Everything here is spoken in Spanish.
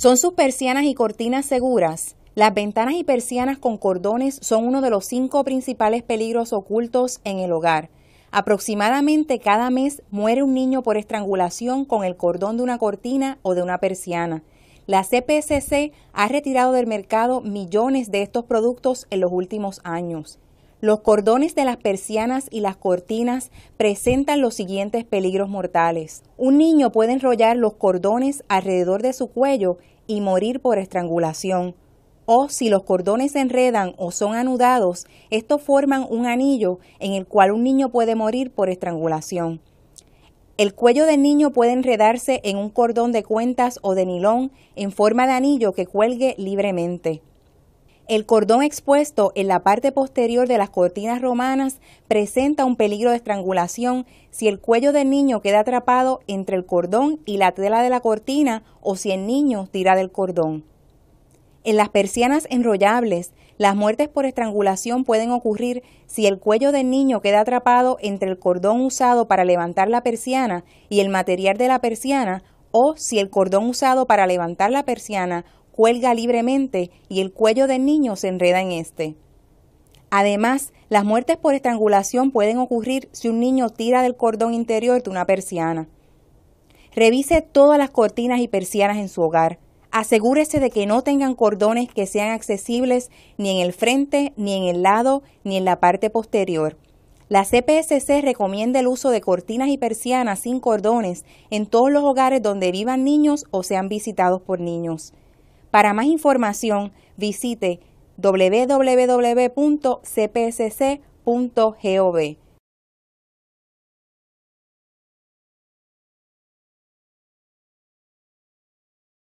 ¿Son sus persianas y cortinas seguras? Las ventanas y persianas con cordones son uno de los cinco principales peligros ocultos en el hogar. Aproximadamente cada mes muere un niño por estrangulación con el cordón de una cortina o de una persiana. La CPSC ha retirado del mercado millones de estos productos en los últimos años. Los cordones de las persianas y las cortinas presentan los siguientes peligros mortales. Un niño puede enrollar los cordones alrededor de su cuello y morir por estrangulación o si los cordones se enredan o son anudados, estos forman un anillo en el cual un niño puede morir por estrangulación. El cuello del niño puede enredarse en un cordón de cuentas o de nilón en forma de anillo que cuelgue libremente. El cordón expuesto en la parte posterior de las cortinas romanas presenta un peligro de estrangulación si el cuello del niño queda atrapado entre el cordón y la tela de la cortina o si el niño tira del cordón. En las persianas enrollables, las muertes por estrangulación pueden ocurrir si el cuello del niño queda atrapado entre el cordón usado para levantar la persiana y el material de la persiana o si el cordón usado para levantar la persiana cuelga libremente y el cuello del niño se enreda en este. Además, las muertes por estrangulación pueden ocurrir si un niño tira del cordón interior de una persiana. Revise todas las cortinas y persianas en su hogar Asegúrese de que no tengan cordones que sean accesibles ni en el frente, ni en el lado, ni en la parte posterior. La CPSC recomienda el uso de cortinas y persianas sin cordones en todos los hogares donde vivan niños o sean visitados por niños. Para más información, visite www.cpsc.gov.